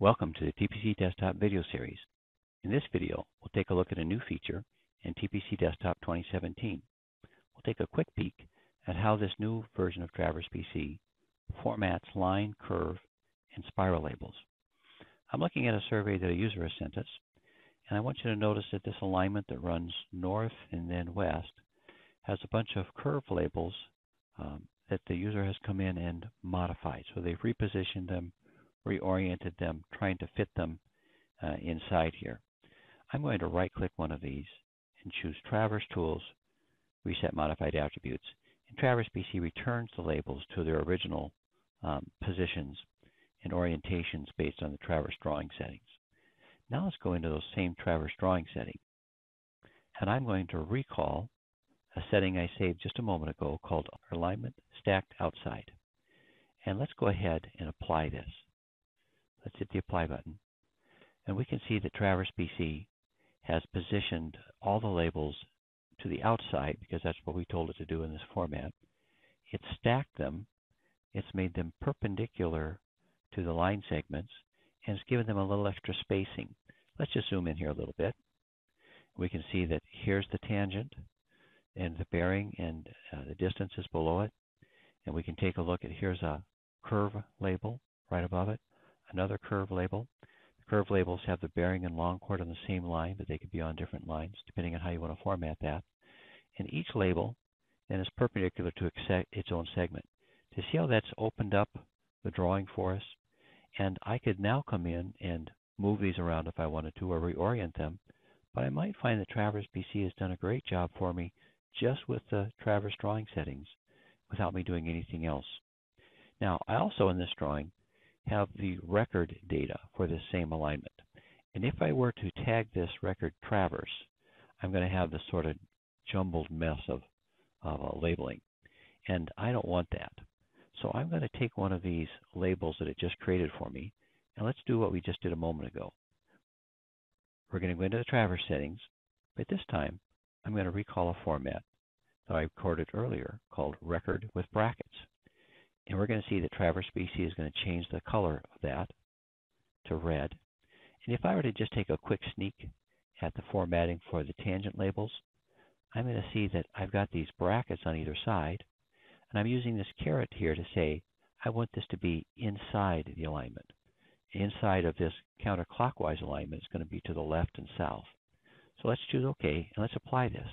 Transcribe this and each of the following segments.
Welcome to the TPC Desktop video series. In this video, we'll take a look at a new feature in TPC Desktop 2017. We'll take a quick peek at how this new version of Traverse PC formats line, curve, and spiral labels. I'm looking at a survey that a user has sent us, and I want you to notice that this alignment that runs north and then west has a bunch of curve labels um, that the user has come in and modified. So they've repositioned them reoriented them, trying to fit them uh, inside here. I'm going to right click one of these and choose Traverse Tools, Reset Modified Attributes. And Traverse PC returns the labels to their original um, positions and orientations based on the Traverse drawing settings. Now let's go into those same Traverse drawing settings. And I'm going to recall a setting I saved just a moment ago called Alignment Stacked Outside. And let's go ahead and apply this. Let's hit the apply button. And we can see that Traverse PC has positioned all the labels to the outside because that's what we told it to do in this format. It's stacked them, it's made them perpendicular to the line segments, and it's given them a little extra spacing. Let's just zoom in here a little bit. We can see that here's the tangent and the bearing and uh, the distance is below it. And we can take a look at here's a curve label right above it another curve label. The curve labels have the bearing and long chord on the same line, but they could be on different lines depending on how you want to format that. And each label then is perpendicular to its own segment. To see how that's opened up the drawing for us, and I could now come in and move these around if I wanted to or reorient them, but I might find that Traverse PC has done a great job for me just with the Traverse drawing settings without me doing anything else. Now, I also in this drawing have the record data for this same alignment. And if I were to tag this record traverse, I'm going to have this sort of jumbled mess of, of uh, labeling. And I don't want that. So I'm going to take one of these labels that it just created for me, and let's do what we just did a moment ago. We're going to go into the traverse settings, but this time I'm going to recall a format that I recorded earlier called record with brackets. And we're going to see that Traverse PC is going to change the color of that to red. And if I were to just take a quick sneak at the formatting for the tangent labels, I'm going to see that I've got these brackets on either side. And I'm using this caret here to say I want this to be inside the alignment. Inside of this counterclockwise alignment is going to be to the left and south. So let's choose OK, and let's apply this.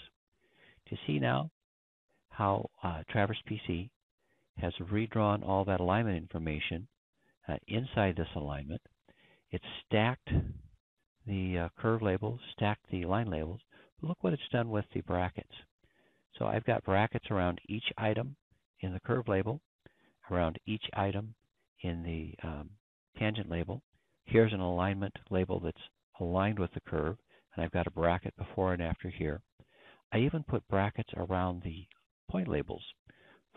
To see now how uh, Traverse PC has redrawn all that alignment information uh, inside this alignment. It's stacked the uh, curve labels, stacked the line labels. Look what it's done with the brackets. So I've got brackets around each item in the curve label, around each item in the um, tangent label. Here's an alignment label that's aligned with the curve, and I've got a bracket before and after here. I even put brackets around the point labels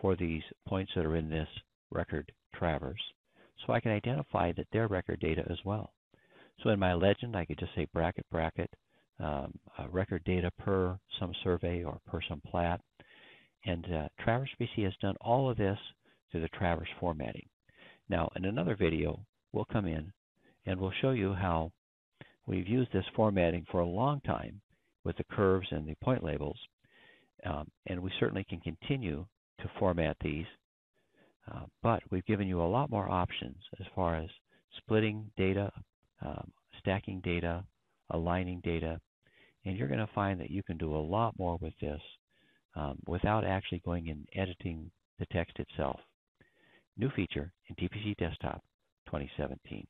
for these points that are in this record traverse so I can identify that they're record data as well. So in my legend, I could just say bracket bracket, um, record data per some survey or per some plat. And uh, Traverse PC has done all of this through the Traverse formatting. Now, in another video, we'll come in and we'll show you how we've used this formatting for a long time with the curves and the point labels. Um, and we certainly can continue to format these. Uh, but we've given you a lot more options as far as splitting data, um, stacking data, aligning data, and you're going to find that you can do a lot more with this um, without actually going and editing the text itself. New feature in TPC Desktop 2017.